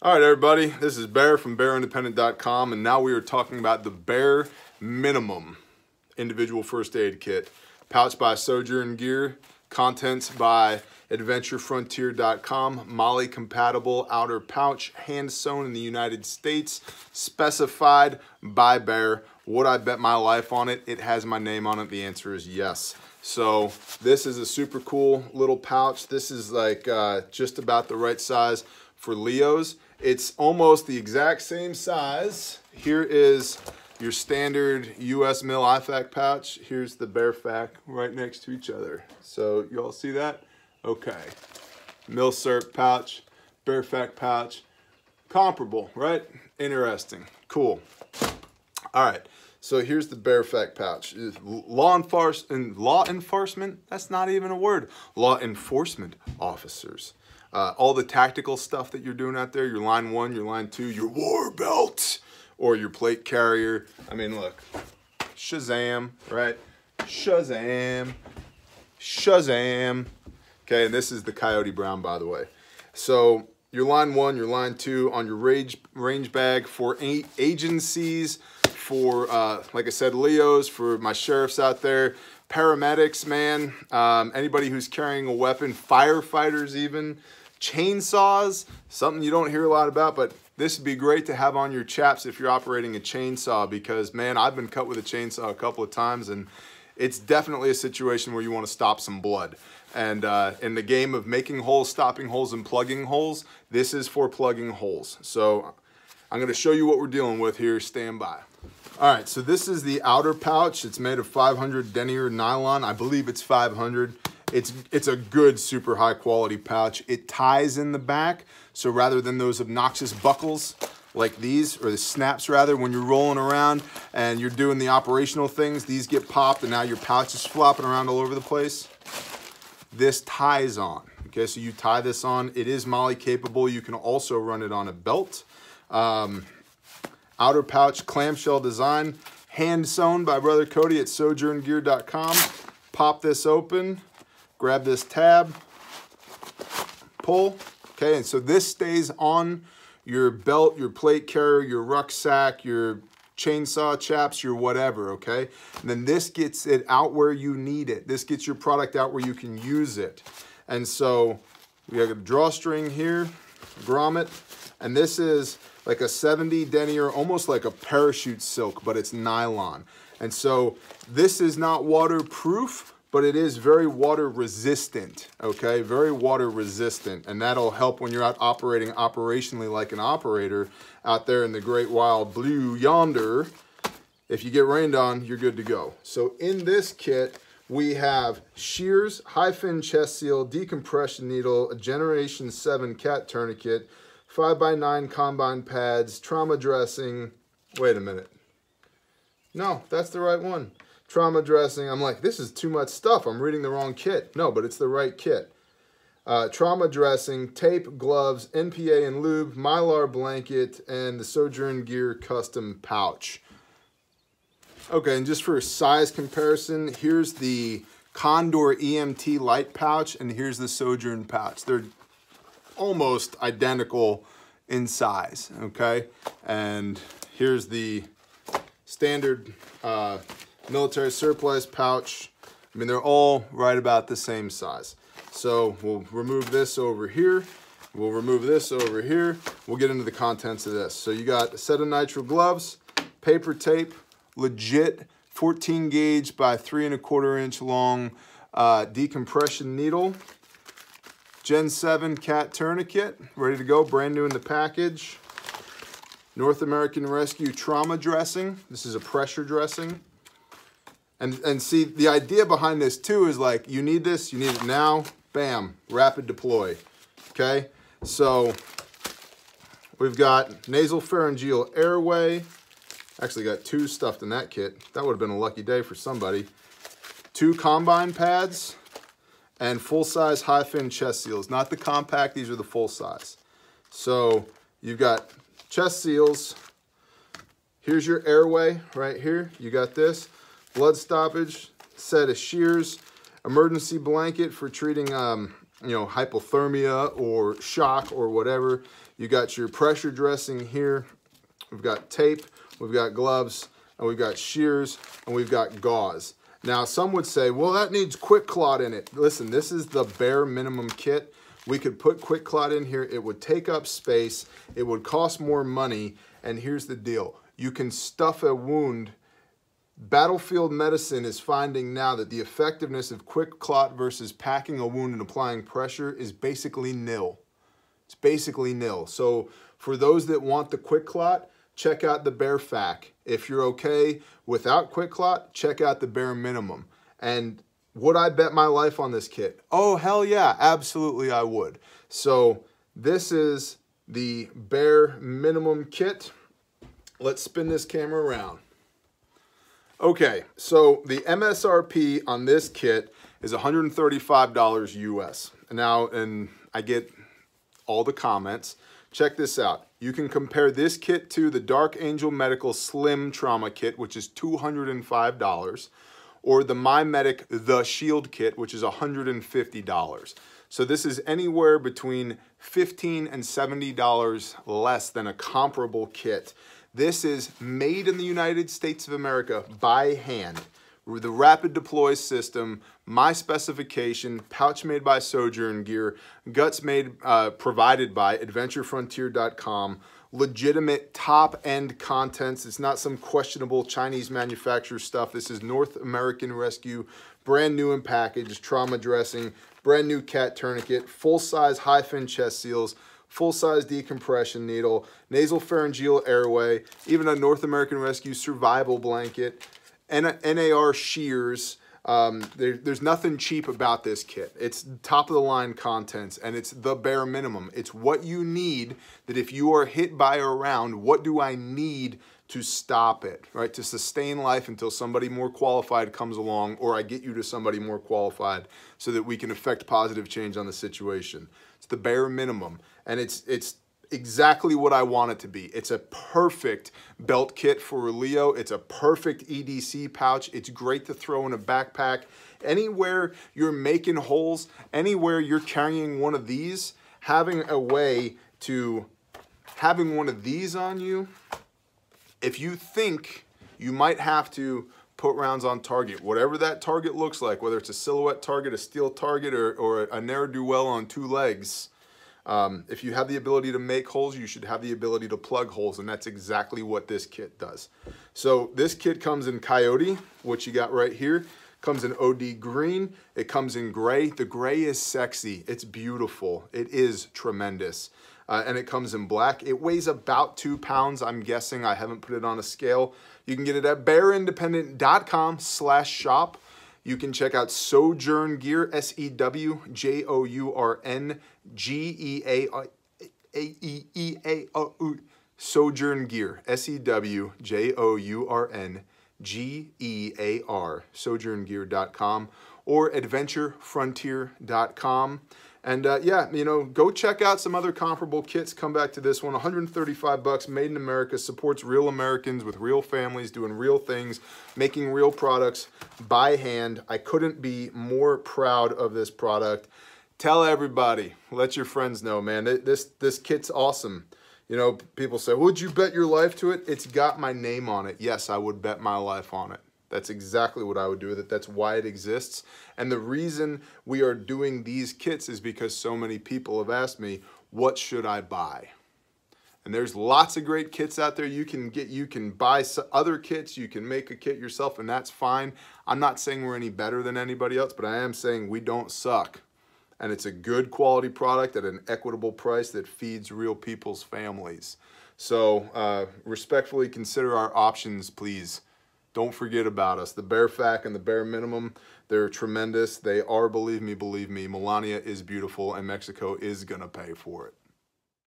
All right, everybody, this is Bear from BearIndependent.com, and now we are talking about the Bear Minimum Individual First Aid Kit. Pouch by Sewjourn Gear, contents by AdventureFrontier.com, MOLLE compatible outer pouch, hand sewn in the United States, specified by Bear. Would I bet my life on it? It has my name on it. The answer is yes. So this is a super cool little pouch. This is like uh, just about the right size for Leo's. It's almost the exact same size. Here is your standard US Mill IFAK pouch. Here's the Bearfac right next to each other. So you all see that? Okay. Mill Milsurp pouch, Bearfac pouch. Comparable, right? Interesting. Cool. All right. So here's the Bearfac pouch. Law enforcement, law enforcement, that's not even a word. Law enforcement officers uh, all the tactical stuff that you're doing out there, your line one, your line two, your war belt, or your plate carrier. I mean, look, Shazam, right? Shazam, Shazam. Okay, and this is the Coyote Brown, by the way. So your line one, your line two on your range, range bag for agencies, for, uh, like I said, LEOs, for my sheriffs out there, paramedics, man, um, anybody who's carrying a weapon, firefighters even, chainsaws, something you don't hear a lot about, but this would be great to have on your chaps if you're operating a chainsaw because, man, I've been cut with a chainsaw a couple of times and it's definitely a situation where you want to stop some blood. And uh, in the game of making holes, stopping holes, and plugging holes, this is for plugging holes. So I'm going to show you what we're dealing with here. Stand by. All right, so this is the outer pouch. It's made of 500 denier nylon. I believe it's 500. It's, it's a good, super high quality pouch. It ties in the back, so rather than those obnoxious buckles like these, or the snaps rather, when you're rolling around and you're doing the operational things, these get popped and now your pouch is flopping around all over the place. This ties on, okay? So you tie this on. It is MOLLE capable. You can also run it on a belt. Um, outer pouch clamshell design, hand sewn by Brother Cody at sewjourngear.com. Pop this open grab this tab, pull, okay, and so this stays on your belt, your plate carrier, your rucksack, your chainsaw chaps, your whatever, okay? And then this gets it out where you need it. This gets your product out where you can use it. And so we have a drawstring here, grommet, and this is like a 70 denier, almost like a parachute silk, but it's nylon. And so this is not waterproof, but it is very water resistant, okay? Very water resistant, and that'll help when you're out operating operationally like an operator out there in the great wild blue yonder. If you get rained on, you're good to go. So in this kit, we have shears, HyFin chest seal, decompression needle, a generation seven cat tourniquet, five by nine combine pads, trauma dressing. Wait a minute. No, that's the right one trauma dressing. I'm like, this is too much stuff. I'm reading the wrong kit. No, but it's the right kit. Uh, trauma dressing, tape, gloves, NPA and lube, mylar blanket, and the Sewjourn Gear custom pouch. Okay, and just for a size comparison, here's the Condor EMT light pouch, and here's the Sewjourn pouch. They're almost identical in size, okay? And here's the standard uh, military surplus pouch. I mean, they're all right about the same size. So we'll remove this over here. We'll remove this over here. We'll get into the contents of this. So you got a set of nitrile gloves, paper tape, legit 14 gauge by three and a quarter inch long uh, decompression needle, Gen 7 cat tourniquet, ready to go, brand new in the package. North American Rescue trauma dressing. This is a pressure dressing. And, and see, the idea behind this too is like, you need this, you need it now, bam, rapid deploy, okay? So we've got nasal pharyngeal airway. Actually got two stuffed in that kit. That would have been a lucky day for somebody. Two combine pads and full-size HyFin chest seals. Not the compact, these are the full-size. So you've got chest seals. Here's your airway right here. You got this blood stoppage, set of shears, emergency blanket for treating um, you know, hypothermia or shock or whatever. You got your pressure dressing here. We've got tape, we've got gloves, and we've got shears, and we've got gauze. Now, some would say, well, that needs QuikClot in it. Listen, this is the Bear Minimum kit. We could put QuikClot in here. It would take up space. It would cost more money. And here's the deal. You can stuff a wound. Battlefield medicine is finding now that the effectiveness of QuikClot versus packing a wound and applying pressure is basically nil. It's basically nil. So for those that want the QuikClot, check out the bare fac. If you're okay without QuikClot, check out the Bear Minimum. And would I bet my life on this kit? Oh, hell yeah, absolutely I would. So this is the Bear Minimum kit. Let's spin this camera around. Okay, so the MSRP on this kit is $135 US. Now, and I get all the comments. Check this out. You can compare this kit to the Dark Angel Medical Slim Trauma Kit, which is $205 or the MyMedic The Shield Kit, which is $150. So this is anywhere between 15 and $70 less than a comparable kit. This is made in the United States of America by hand. With the Rapid Deploy system, my specification, pouch made by Sewjourn Gear, guts made, uh, provided by AdventureFrontier.com, legitimate top end contents. It's not some questionable Chinese manufacturer stuff. This is North American Rescue, brand new in package, trauma dressing, brand new cat tourniquet, full size HyFin chest seals, full size decompression needle, nasal pharyngeal airway, even a North American Rescue survival blanket, NAR shears, um, there, there's nothing cheap about this kit. It's top of the line contents and it's the bare minimum. It's what you need that if you are hit by a round, what do I need to stop it, right? To sustain life until somebody more qualified comes along or I get you to somebody more qualified so that we can affect positive change on the situation. It's the bare minimum. And it's, it's exactly what I want it to be. It's a perfect belt kit for Leo. It's a perfect EDC pouch. It's great to throw in a backpack. Anywhere you're making holes, anywhere you're carrying one of these, having a way to having one of these on you, if you think you might have to put rounds on target, whatever that target looks like, whether it's a silhouette target, a steel target, or, or a ne'er-do-well on two legs, um, if you have the ability to make holes, you should have the ability to plug holes, and that's exactly what this kit does. So this kit comes in Coyote, which you got right here. Comes in OD green. It comes in gray. The gray is sexy. It's beautiful. It is tremendous. Uh, and it comes in black. It weighs about two pounds, I'm guessing. I haven't put it on a scale. You can get it at bearindependent.com slash shop. You can check out Sewjourn Gear, S E W J O U R N G E A E E A O Sewjourn Gear, S E W J O U R N G E A R, sewjourngear.com or adventurefrontier.com. And uh, yeah, you know, go check out some other comparable kits. Come back to this one. 135 bucks, made in America, supports real Americans with real families doing real things, making real products by hand. I couldn't be more proud of this product. Tell everybody, let your friends know, man. This this kit's awesome. You know, people say, "Would you bet your life to it?" It's got my name on it. Yes, I would bet my life on it. That's exactly what I would do with it. That's why it exists. And the reason we are doing these kits is because so many people have asked me, what should I buy? And there's lots of great kits out there. You can get, you can buy other kits, you can make a kit yourself, and that's fine. I'm not saying we're any better than anybody else, but I am saying we don't suck. And it's a good quality product at an equitable price that feeds real people's families. So uh, respectfully consider our options, please. Don't forget about us. The bare fact and the Bear Minimum, they're tremendous. They are, believe me, believe me, Melania is beautiful and Mexico is going to pay for it.